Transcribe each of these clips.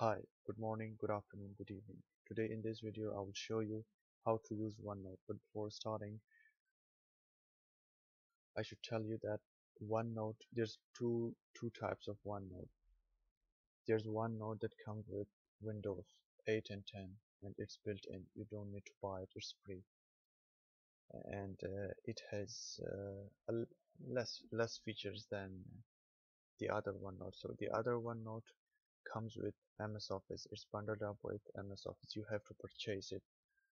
Hi, good morning, good afternoon, good evening. Today in this video I will show you how to use OneNote. But before starting, I should tell you that OneNote, there's two, two types of OneNote. There's OneNote that comes with Windows 8 and 10 and it's built in. You don't need to buy it, it's free. And uh, it has uh, less, less features than the other OneNote. So the other OneNote comes with MS Office. It's bundled up with MS Office. You have to purchase it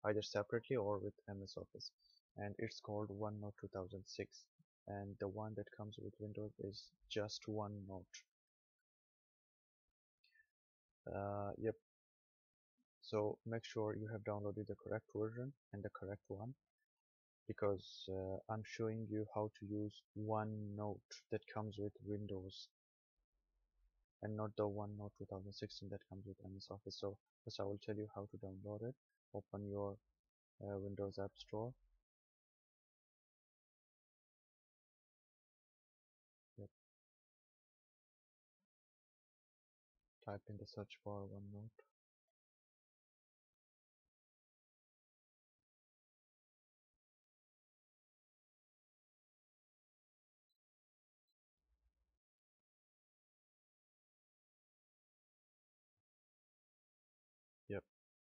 either separately or with MS Office. And it's called OneNote 2006. And the one that comes with Windows is just OneNote. Uh, yep. So make sure you have downloaded the correct version and the correct one because uh, I'm showing you how to use OneNote that comes with Windows and not the OneNote 2016 that comes with MS Office. So first I will tell you how to download it. Open your uh, Windows App Store. Yep. Type in the search bar OneNote.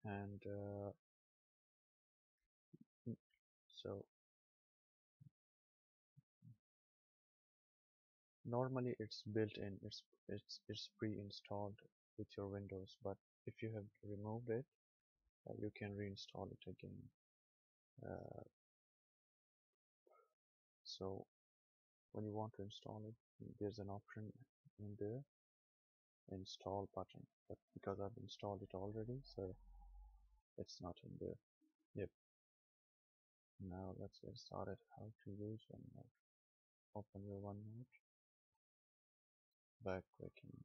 And uh, so normally it's built in it's it's it's pre-installed with your windows but if you have removed it uh, you can reinstall it again. Uh, so when you want to install it there's an option in there install button but because I've installed it already so it's not in there yep. Now let's get started. How to use OneNote open your OneNote back clicking.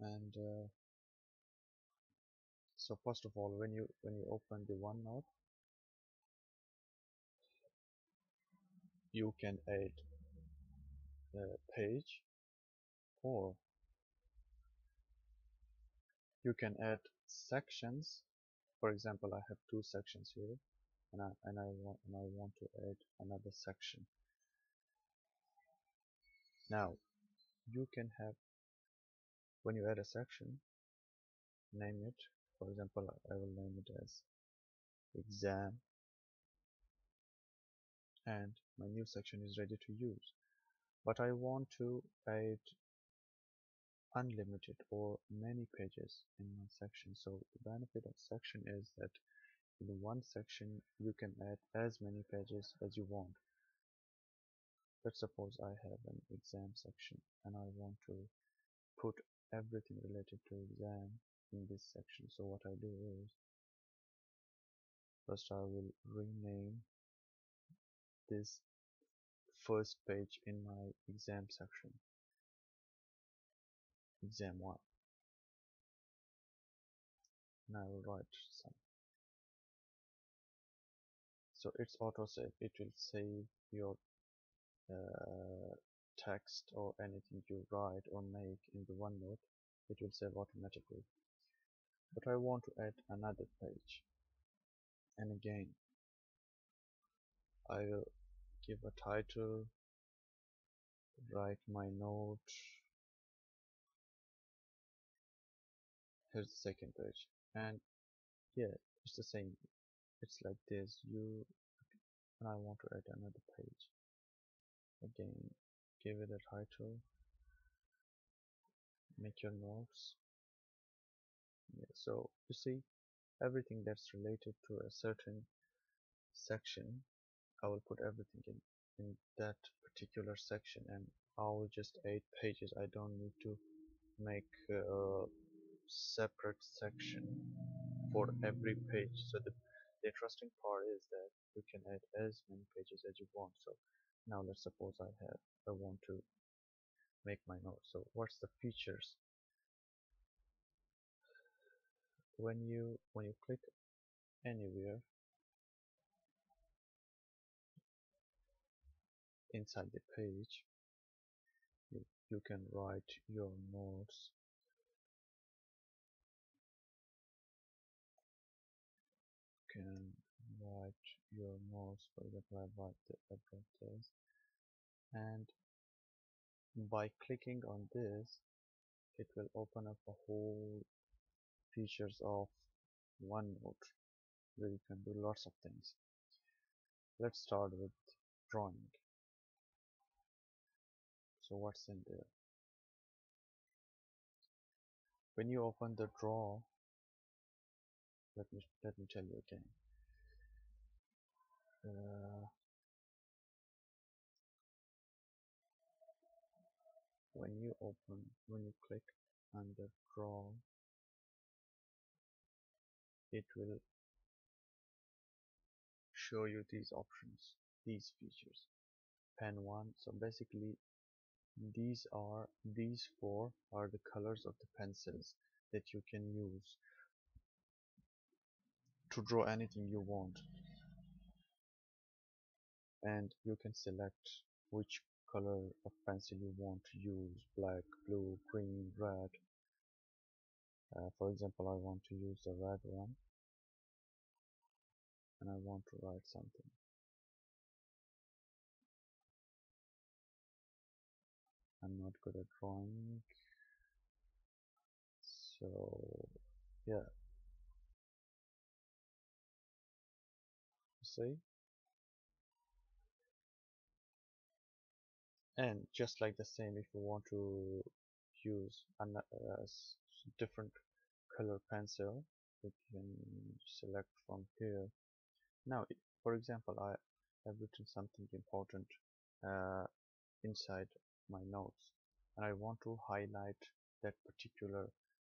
And uh, so first of all when you when you open the OneNote you can add a page or you can add sections. For example I have two sections here and I, and I want and I want to add another section. Now you can have when you add a section name it. For example I will name it as exam. And my new section is ready to use. But I want to add unlimited or many pages in one section. So the benefit of section is that in one section you can add as many pages as you want. Let's suppose I have an exam section and I want to put everything related to exam in this section. So what I do is first I will rename this first page in my exam section exam 1 and I will write some. So it's auto save. It will save your uh, text or anything you write or make in the OneNote. It will save automatically. But I want to add another page. And again I will give a title write my note here's the second page and yeah it's the same it's like this you and I want to add another page. Again give it a title. Make your notes. Yeah, so you see everything that's related to a certain section I will put everything in in that particular section and I will just add pages. I don't need to make a separate section for every page. So the, the interesting part is that you can add as many pages as you want. So now let's suppose I have I want to make my notes. So what's the features? When you when you click anywhere inside the page you, you can write your notes your notes for example I write the address and by clicking on this it will open up a whole features of OneNote where you can do lots of things. Let's start with drawing. So what's in there? When you open the draw let me let me tell you again uh, when you open when you click the draw it will show you these options these features. Pen 1 so basically these are these four are the colors of the pencils that you can use to draw anything you want and you can select which color of pencil you want to use black blue green red. Uh, for example I want to use the red one and I want to write something. I'm not good at drawing so yeah. See and just like the same if you want to use a uh, different color pencil you can select from here. Now for example I have written something important uh, inside my notes and I want to highlight that particular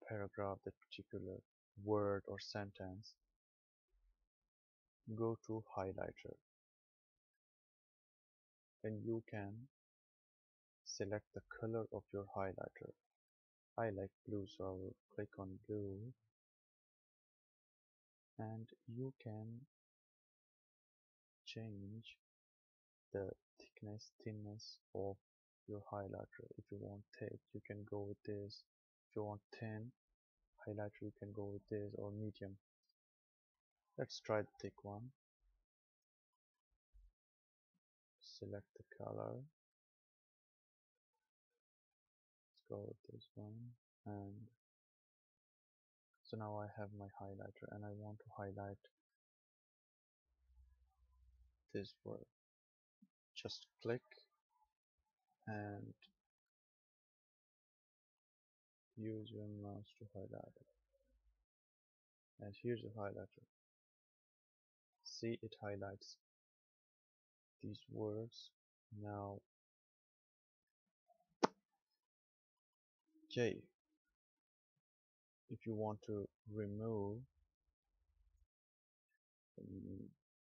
paragraph that particular word or sentence. Go to highlighter. And you can select the color of your highlighter. I like blue so I will click on blue. And you can change the thickness thinness of your highlighter. If you want thick you can go with this. If you want thin highlighter you can go with this or medium. Let's try the thick one. Select the color go with this one and so now I have my highlighter and I want to highlight this word. Just click and use your mouse to highlight it. And here's the highlighter. See it highlights these words. Now okay if you want to remove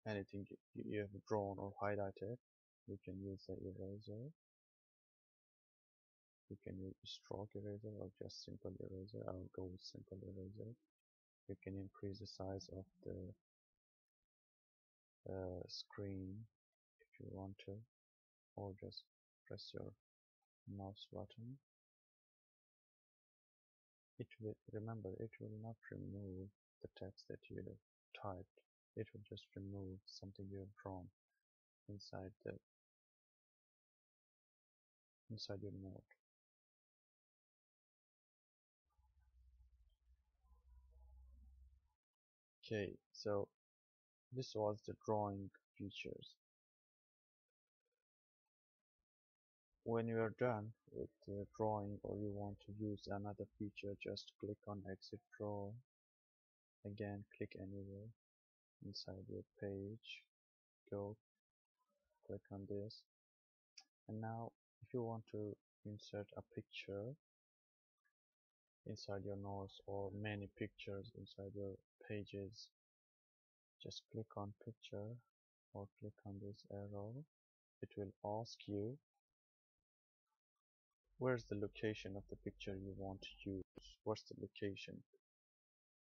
anything you have drawn or highlighted you can use the eraser. You can use stroke eraser or just simple eraser. I'll go with simple eraser. You can increase the size of the uh, screen if you want to or just press your mouse button remember it will not remove the text that you typed. It will just remove something you have drawn inside the inside your note. Okay so this was the drawing features when you are done with the drawing or you want to use another feature just click on exit draw. Again click anywhere inside your page. Go click on this. And now if you want to insert a picture inside your notes or many pictures inside your pages just click on picture or click on this arrow. It will ask you where's the location of the picture you want to use? What's the location?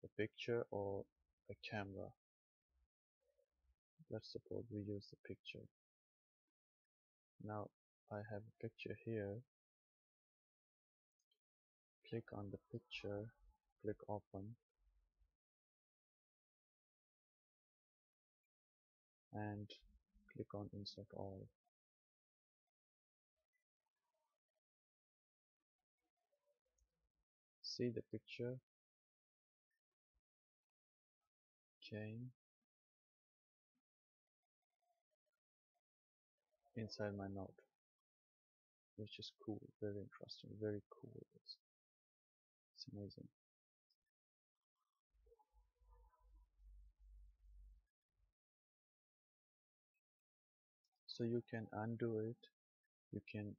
The picture or a camera? Let's suppose we use the picture. Now I have a picture here. Click on the picture. Click open. And click on insert all see the picture. Came inside my note which is cool very interesting very cool it's, it's amazing. So you can undo it. You can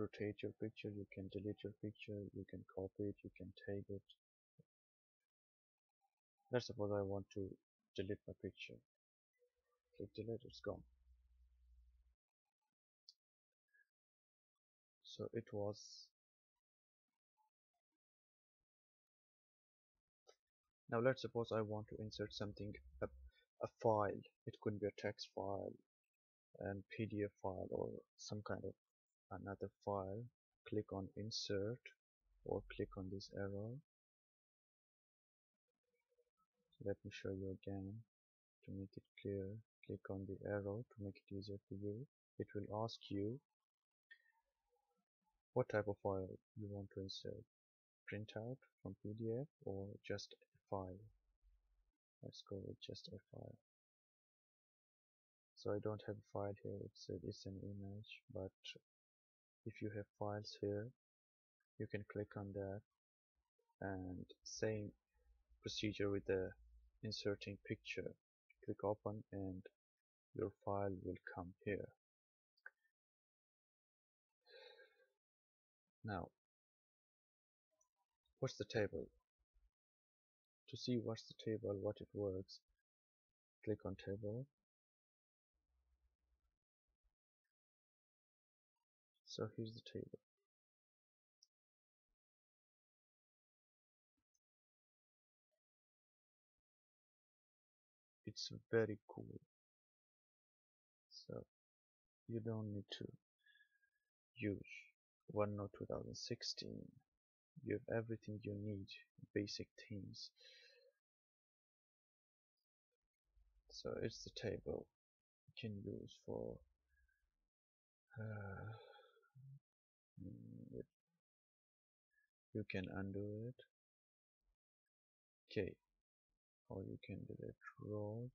rotate your picture you can delete your picture you can copy it you can take it. Let's suppose I want to delete my picture. Click delete it's gone. So it was now let's suppose I want to insert something a, a file. It could be a text file and PDF file or some kind of another file click on insert or click on this arrow. Let me show you again to make it clear. Click on the arrow to make it easier for you. It will ask you what type of file you want to insert. Printout from PDF or just a file? Let's go with just a file. So I don't have a file here. It's, a, it's an image but if you have files here you can click on that and same procedure with the inserting picture. Click open and your file will come here. Now what's the table? To see what's the table what it works click on table so here's the table. It's very cool. So you don't need to use OneNote 2016 you have everything you need basic things. so it's the table you can use for uh, Mm, you can undo it. Okay. Or you can delete rows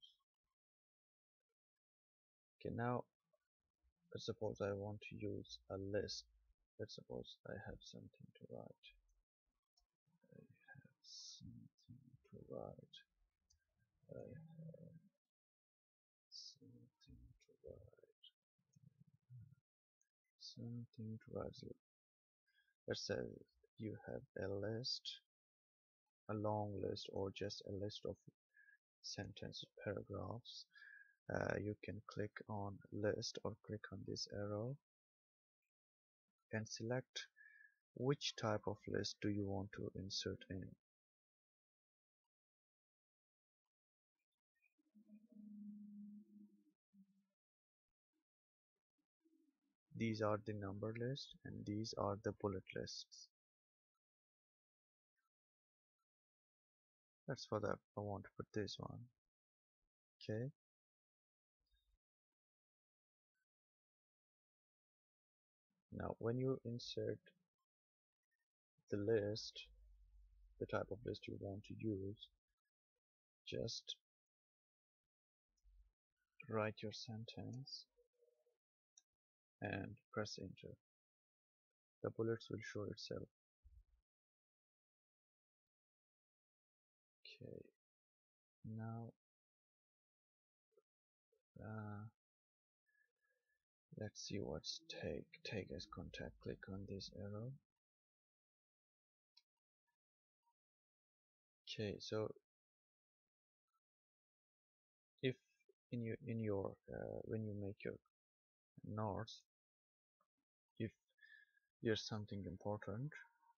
okay now let's suppose I want to use a list. Let's suppose I have something to write. I have something to write I have something to write something to write let's say you have a list a long list or just a list of sentences paragraphs. Uh, you can click on list or click on this arrow and select which type of list do you want to insert in These are the number list and these are the bullet lists. That's what I, I want to put this one. Okay. Now when you insert the list, the type of list you want to use, just write your sentence and press enter. The bullets will show itself. Okay, now uh, let's see what's take. Take as contact. Click on this arrow. Okay, so if in your in your uh, when you make your if there's something important.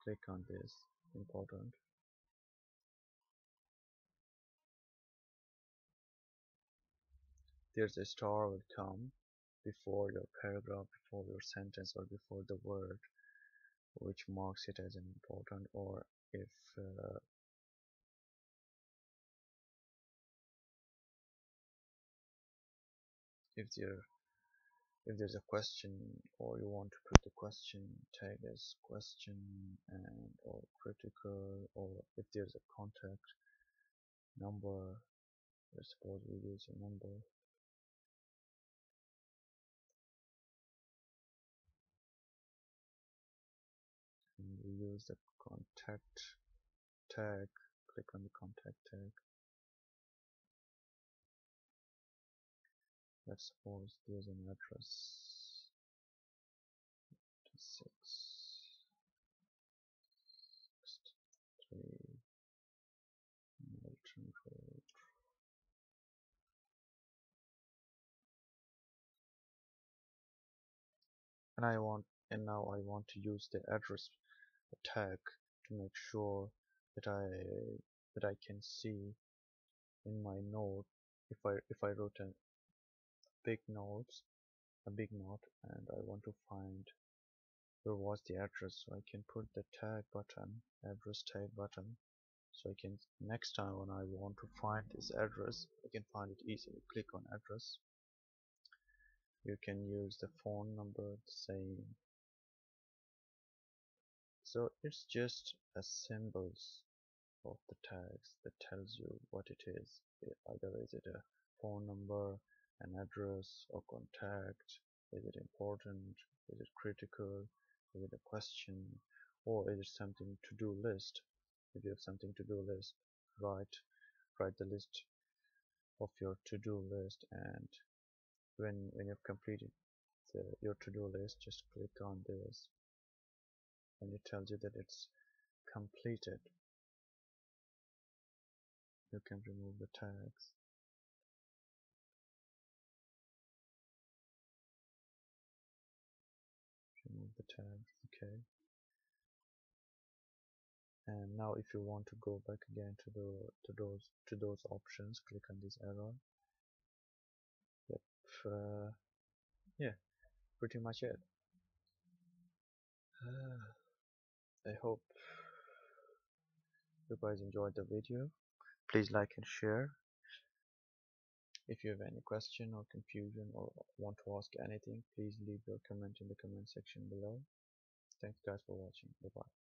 Click on this important. There's a star will come before your paragraph before your sentence or before the word which marks it as an important or if uh, if there if there's a question or you want to put the question tag as question and or critical or if there's a contact number let's suppose we use a number. And we use the contact tag click on the contact tag let's suppose there's an address. Six three Milton Road and I want and now I want to use the address tag to make sure that I that I can see in my node if I if I wrote a big nodes a big node and I want to find where was the address so I can put the tag button address tag button so I can next time when I want to find this address I can find it easily. Click on address. You can use the phone number same. So it's just a symbols of the tags that tells you what it is. Either is it a phone number an address or contact is it important is it critical is it a question or is it something to-do list? If you have something to-do list write write the list of your to-do list and when when you've completed the, your to-do list just click on this and it tells you that it's completed. You can remove the tags the tags okay. And now if you want to go back again to the to those to those options click on this arrow. Yep uh, yeah pretty much it. I hope you guys enjoyed the video. Please like and share if you have any question or confusion or want to ask anything please leave your comment in the comment section below. Thanks guys for watching. Bye bye